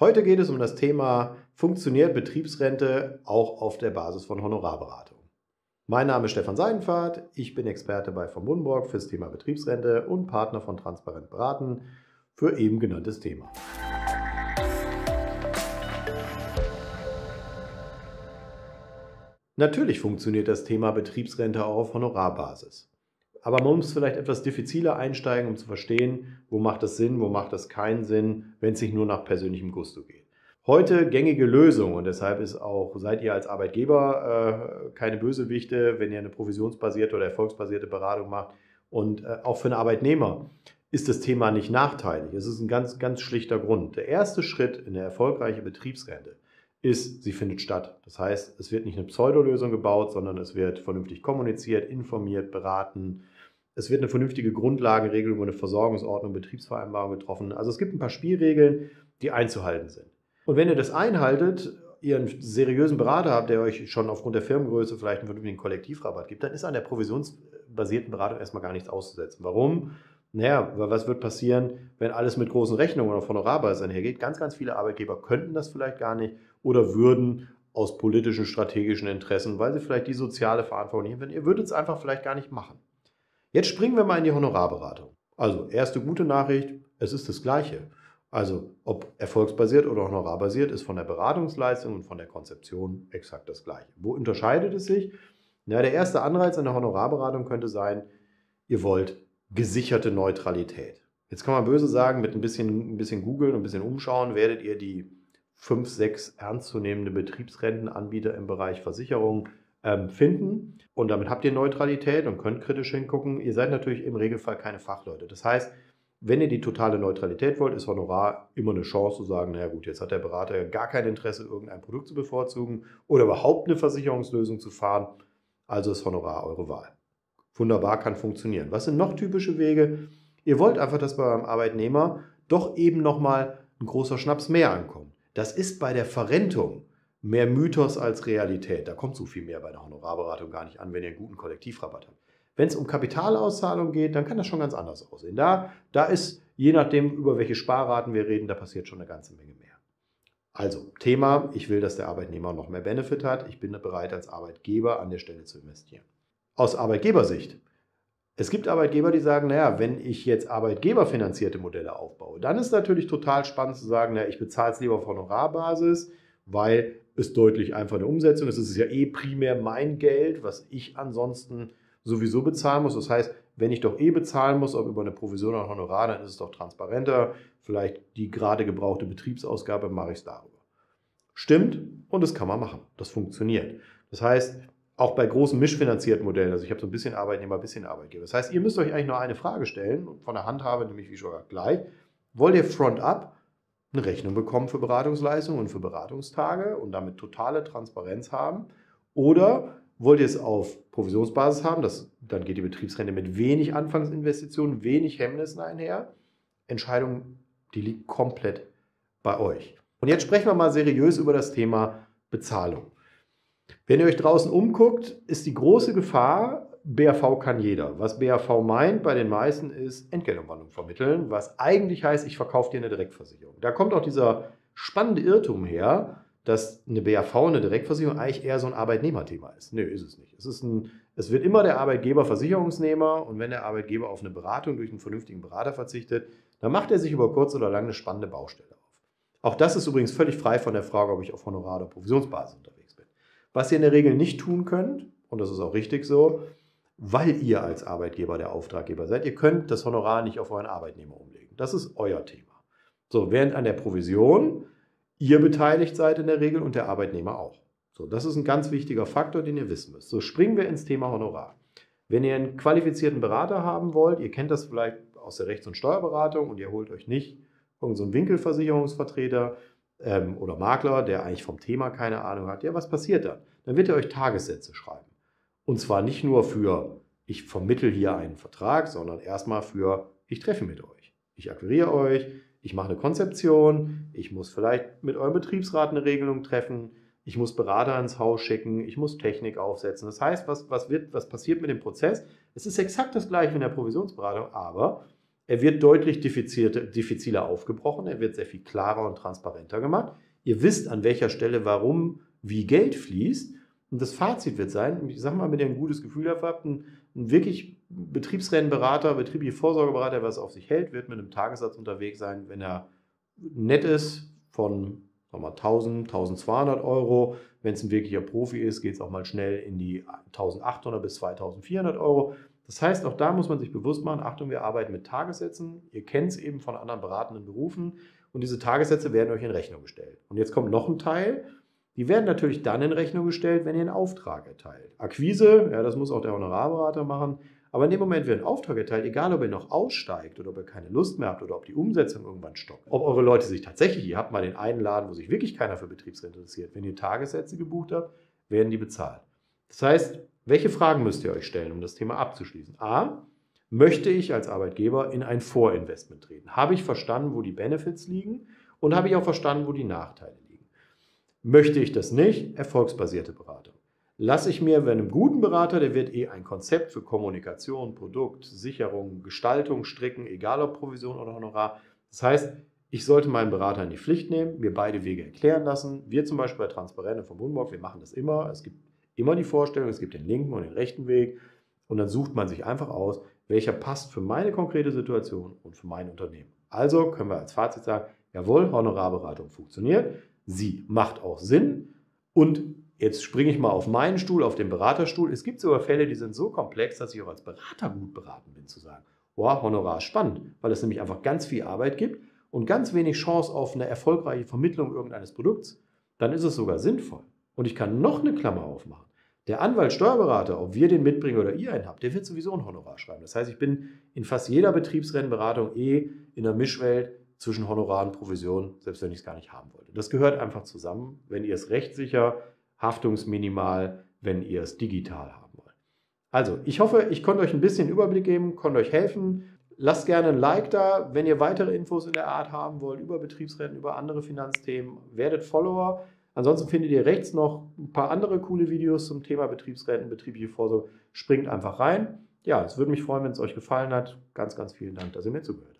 Heute geht es um das Thema, funktioniert Betriebsrente auch auf der Basis von Honorarberatung? Mein Name ist Stefan Seidenfahrt, ich bin Experte bei von Buddenborg fürs Thema Betriebsrente und Partner von Transparent Beraten für eben genanntes Thema. Natürlich funktioniert das Thema Betriebsrente auch auf Honorarbasis. Aber man muss vielleicht etwas diffiziler einsteigen, um zu verstehen, wo macht das Sinn, wo macht das keinen Sinn, wenn es sich nur nach persönlichem Gusto geht. Heute gängige Lösung und deshalb ist auch, seid ihr als Arbeitgeber äh, keine Bösewichte, wenn ihr eine provisionsbasierte oder erfolgsbasierte Beratung macht. Und äh, auch für einen Arbeitnehmer ist das Thema nicht nachteilig. Es ist ein ganz, ganz schlichter Grund. Der erste Schritt in eine erfolgreiche Betriebsrente ist, sie findet statt. Das heißt, es wird nicht eine Pseudolösung gebaut, sondern es wird vernünftig kommuniziert, informiert, beraten. Es wird eine vernünftige Grundlagenregelung und eine Versorgungsordnung, Betriebsvereinbarung getroffen. Also es gibt ein paar Spielregeln, die einzuhalten sind. Und wenn ihr das einhaltet, ihr einen seriösen Berater habt, der euch schon aufgrund der Firmengröße vielleicht einen vernünftigen Kollektivrabatt gibt, dann ist an der provisionsbasierten Beratung erstmal gar nichts auszusetzen. Warum? Naja, was wird passieren, wenn alles mit großen Rechnungen oder Honorarbasis einhergeht? Ganz, ganz viele Arbeitgeber könnten das vielleicht gar nicht oder würden aus politischen, strategischen Interessen, weil sie vielleicht die soziale Verantwortung nicht haben, ihr würdet es einfach vielleicht gar nicht machen. Jetzt springen wir mal in die Honorarberatung. Also, erste gute Nachricht, es ist das Gleiche. Also, ob erfolgsbasiert oder honorarbasiert, ist von der Beratungsleistung und von der Konzeption exakt das Gleiche. Wo unterscheidet es sich? Na, der erste Anreiz in der Honorarberatung könnte sein, ihr wollt gesicherte Neutralität. Jetzt kann man böse sagen, mit ein bisschen, ein bisschen googeln, ein bisschen umschauen, werdet ihr die fünf, sechs ernstzunehmende Betriebsrentenanbieter im Bereich Versicherung ähm, finden. Und damit habt ihr Neutralität und könnt kritisch hingucken. Ihr seid natürlich im Regelfall keine Fachleute. Das heißt, wenn ihr die totale Neutralität wollt, ist Honorar immer eine Chance zu sagen, naja gut, jetzt hat der Berater gar kein Interesse, irgendein Produkt zu bevorzugen oder überhaupt eine Versicherungslösung zu fahren. Also ist Honorar eure Wahl. Wunderbar, kann funktionieren. Was sind noch typische Wege? Ihr wollt einfach, dass beim Arbeitnehmer doch eben nochmal ein großer Schnaps mehr ankommt. Das ist bei der Verrentung mehr Mythos als Realität. Da kommt so viel mehr bei der Honorarberatung gar nicht an, wenn ihr einen guten Kollektivrabatt habt. Wenn es um Kapitalauszahlung geht, dann kann das schon ganz anders aussehen. Da, da ist, je nachdem, über welche Sparraten wir reden, da passiert schon eine ganze Menge mehr. Also, Thema, ich will, dass der Arbeitnehmer noch mehr Benefit hat. Ich bin bereit, als Arbeitgeber an der Stelle zu investieren aus Arbeitgebersicht. Es gibt Arbeitgeber, die sagen, naja, wenn ich jetzt arbeitgeberfinanzierte Modelle aufbaue, dann ist natürlich total spannend zu sagen, naja, ich bezahle es lieber auf Honorarbasis, weil es deutlich einfach eine Umsetzung ist. Es ist ja eh primär mein Geld, was ich ansonsten sowieso bezahlen muss. Das heißt, wenn ich doch eh bezahlen muss, ob über eine Provision oder Honorar, dann ist es doch transparenter. Vielleicht die gerade gebrauchte Betriebsausgabe mache ich es darüber. Stimmt und das kann man machen. Das funktioniert. Das heißt, auch bei großen mischfinanzierten Modellen, also ich habe so ein bisschen Arbeitnehmer, ein bisschen Arbeitgeber. Das heißt, ihr müsst euch eigentlich nur eine Frage stellen, von der Handhabe, nämlich wie schon gleich, wollt ihr front-up eine Rechnung bekommen für Beratungsleistungen und für Beratungstage und damit totale Transparenz haben? Oder wollt ihr es auf Provisionsbasis haben? Das, dann geht die Betriebsrente mit wenig Anfangsinvestitionen, wenig Hemmnissen einher. Entscheidung, die liegt komplett bei euch. Und jetzt sprechen wir mal seriös über das Thema Bezahlung. Wenn ihr euch draußen umguckt, ist die große Gefahr, BAV kann jeder. Was BAV meint bei den meisten ist Entgeltumwandlung vermitteln, was eigentlich heißt, ich verkaufe dir eine Direktversicherung. Da kommt auch dieser spannende Irrtum her, dass eine BAV, eine Direktversicherung eigentlich eher so ein Arbeitnehmerthema ist. Nö, ist es nicht. Es, ist ein, es wird immer der Arbeitgeber Versicherungsnehmer und wenn der Arbeitgeber auf eine Beratung durch einen vernünftigen Berater verzichtet, dann macht er sich über kurz oder lang eine spannende Baustelle auf. Auch das ist übrigens völlig frei von der Frage, ob ich auf Honorar- oder Provisionsbasis unterwegs bin. Was ihr in der Regel nicht tun könnt, und das ist auch richtig so, weil ihr als Arbeitgeber der Auftraggeber seid, ihr könnt das Honorar nicht auf euren Arbeitnehmer umlegen. Das ist euer Thema. So, während an der Provision ihr beteiligt seid in der Regel und der Arbeitnehmer auch. So, das ist ein ganz wichtiger Faktor, den ihr wissen müsst. So, springen wir ins Thema Honorar. Wenn ihr einen qualifizierten Berater haben wollt, ihr kennt das vielleicht aus der Rechts- und Steuerberatung und ihr holt euch nicht irgendeinen so Winkelversicherungsvertreter, ähm, oder Makler, der eigentlich vom Thema keine Ahnung hat, ja, was passiert dann? Dann wird er euch Tagessätze schreiben. Und zwar nicht nur für, ich vermittel hier einen Vertrag, sondern erstmal für, ich treffe mit euch. Ich akquiriere euch, ich mache eine Konzeption, ich muss vielleicht mit eurem Betriebsrat eine Regelung treffen, ich muss Berater ins Haus schicken, ich muss Technik aufsetzen. Das heißt, was, was, wird, was passiert mit dem Prozess? Es ist exakt das gleiche wie in der Provisionsberatung, aber Er wird deutlich diffiziler aufgebrochen, er wird sehr viel klarer und transparenter gemacht. Ihr wisst, an welcher Stelle warum wie Geld fließt. Und das Fazit wird sein, ich sage mal, wenn ihr ein gutes Gefühl dafür habt, ein, ein wirklich Betriebsrennenberater, betriebliche Vorsorgeberater, der was auf sich hält, wird mit einem Tagessatz unterwegs sein, wenn er nett ist, von sagen wir, 1000, 1200 Euro. Wenn es ein wirklicher Profi ist, geht es auch mal schnell in die 1800 bis 2400 Euro. Das heißt, auch da muss man sich bewusst machen, Achtung, wir arbeiten mit Tagessätzen. Ihr kennt es eben von anderen beratenden Berufen und diese Tagessätze werden euch in Rechnung gestellt. Und jetzt kommt noch ein Teil, die werden natürlich dann in Rechnung gestellt, wenn ihr einen Auftrag erteilt. Akquise, ja, das muss auch der Honorarberater machen. Aber in dem Moment, wenn ein Auftrag erteilt, egal ob ihr noch aussteigt oder ob ihr keine Lust mehr habt oder ob die Umsetzung irgendwann stoppt, ob eure Leute sich tatsächlich, ihr habt mal den einen Laden, wo sich wirklich keiner für Betriebsrente interessiert, wenn ihr Tagessätze gebucht habt, werden die bezahlt. Das heißt, welche Fragen müsst ihr euch stellen, um das Thema abzuschließen? A, möchte ich als Arbeitgeber in ein Vorinvestment treten? Habe ich verstanden, wo die Benefits liegen und habe ich auch verstanden, wo die Nachteile liegen? Möchte ich das nicht? Erfolgsbasierte Beratung. Lasse ich mir, wenn einem guten Berater, der wird eh ein Konzept für Kommunikation, Produkt, Sicherung, Gestaltung stricken, egal ob Provision oder Honorar. Das heißt, ich sollte meinen Berater in die Pflicht nehmen, mir beide Wege erklären lassen. Wir zum Beispiel bei Transparente von Bundburg, wir machen das immer. Es gibt immer die Vorstellung, es gibt den linken und den rechten Weg. Und dann sucht man sich einfach aus, welcher passt für meine konkrete Situation und für mein Unternehmen. Also können wir als Fazit sagen, jawohl, Honorarberatung funktioniert, sie macht auch Sinn und jetzt springe ich mal auf meinen Stuhl, auf den Beraterstuhl. Es gibt sogar Fälle, die sind so komplex, dass ich auch als Berater gut beraten bin, zu sagen, boah, Honorar ist spannend, weil es nämlich einfach ganz viel Arbeit gibt und ganz wenig Chance auf eine erfolgreiche Vermittlung irgendeines Produkts. Dann ist es sogar sinnvoll. Und ich kann noch eine Klammer aufmachen. Der Anwalt, Steuerberater, ob wir den mitbringen oder ihr einen habt, der wird sowieso ein Honorar schreiben. Das heißt, ich bin in fast jeder Betriebsrennenberatung eh in der Mischwelt zwischen Honorar und Provision, selbst wenn ich es gar nicht haben wollte. Das gehört einfach zusammen, wenn ihr es rechtssicher, haftungsminimal, wenn ihr es digital haben wollt. Also, ich hoffe, ich konnte euch ein bisschen Überblick geben, konnte euch helfen. Lasst gerne ein Like da, wenn ihr weitere Infos in der Art haben wollt über Betriebsrennen, über andere Finanzthemen. Werdet Follower. Ansonsten findet ihr rechts noch ein paar andere coole Videos zum Thema Betriebsrenten, betriebliche Vorsorge. Springt einfach rein. Ja, es würde mich freuen, wenn es euch gefallen hat. Ganz, ganz vielen Dank, dass ihr mir zugehört